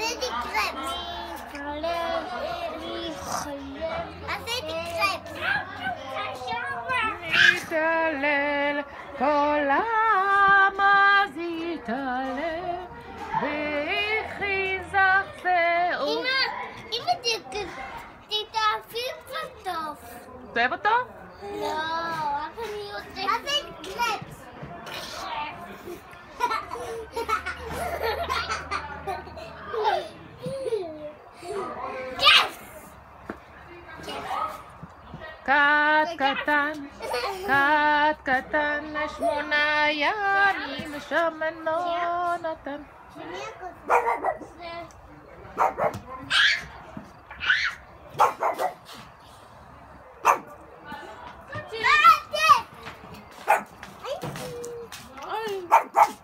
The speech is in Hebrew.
עשיתי קרפס. עשיתי קרפס. יתהלל, כל העם אז יתהלל, ויחי זכזהו. אמא, אמא תתאהבי בסוף. אתה אוהב אותו? לא, אבל אני רוצה... קרפס. כת קטן, כת קטן, לשמונה ימים, שמנו נתן. מה זה?